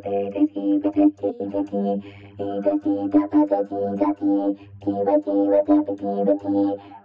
ペペティペタティペテイタティタパタティタティティバティバタペティバティ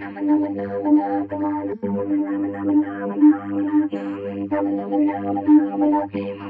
Thank you.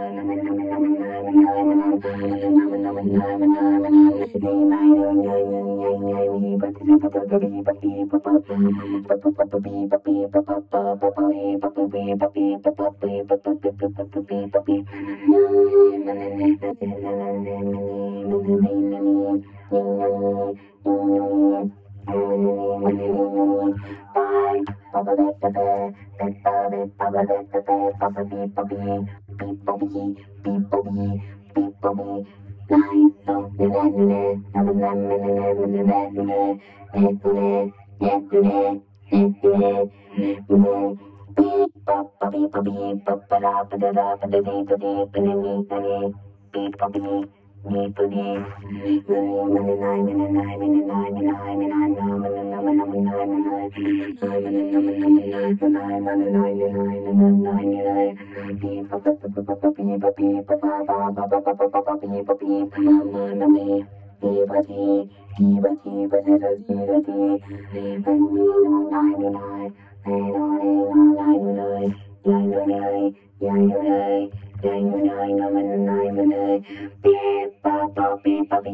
Beep, bobby, beep, bobby. Beep, pop, beep, Bye.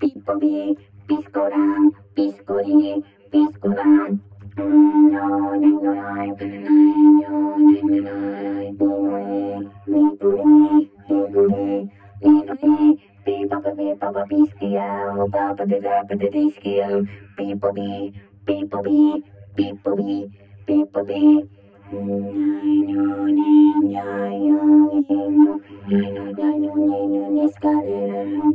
Pipo B, Piscoran, Piscori, Piscoran. No, no, no, no, no, no, no, no, no, no, Papa be Papa Biscio, Papa de Papa de Discio, People be, people be, people be, people be. I know, I know, I know, I know, I know, I know, I know. Yeah.